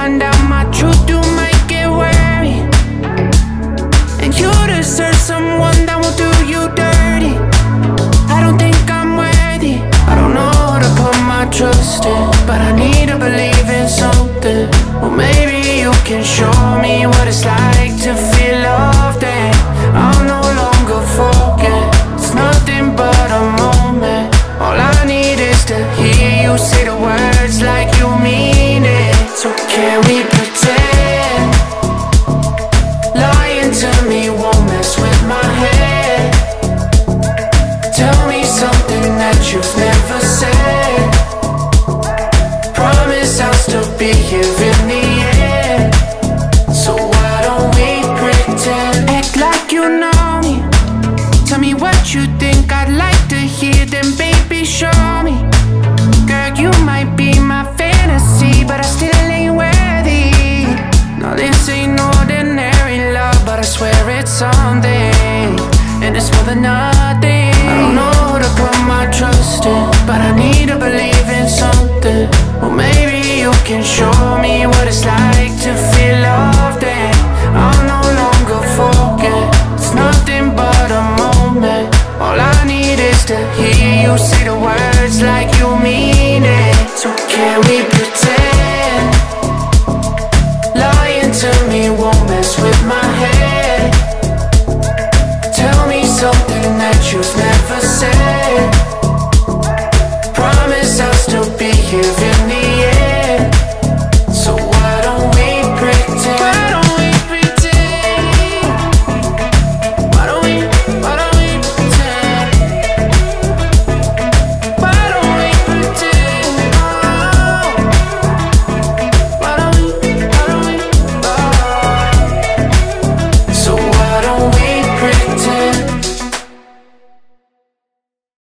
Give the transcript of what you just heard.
find out my truth, you might get wary. And you deserve someone that will do you dirty. I don't think I'm worthy. I don't know how to put my trust in, but I need to believe in something. Well, maybe you can show Can we pretend? Lying to me won't mess with my head. Tell me something that you've never said. Promise I'll still be here in the end. So why don't we pretend? Act like you know me. Tell me what you think I'd like to hear, then baby, show me. Girl, you might It's more than nothing. I don't know who to put my trust in, but I need to believe in something. Well, maybe you can show me what it's like to feel loved, and I'll no longer forget. It's nothing but a moment. All I need is to hear you say the words like you mean it. So can we pretend?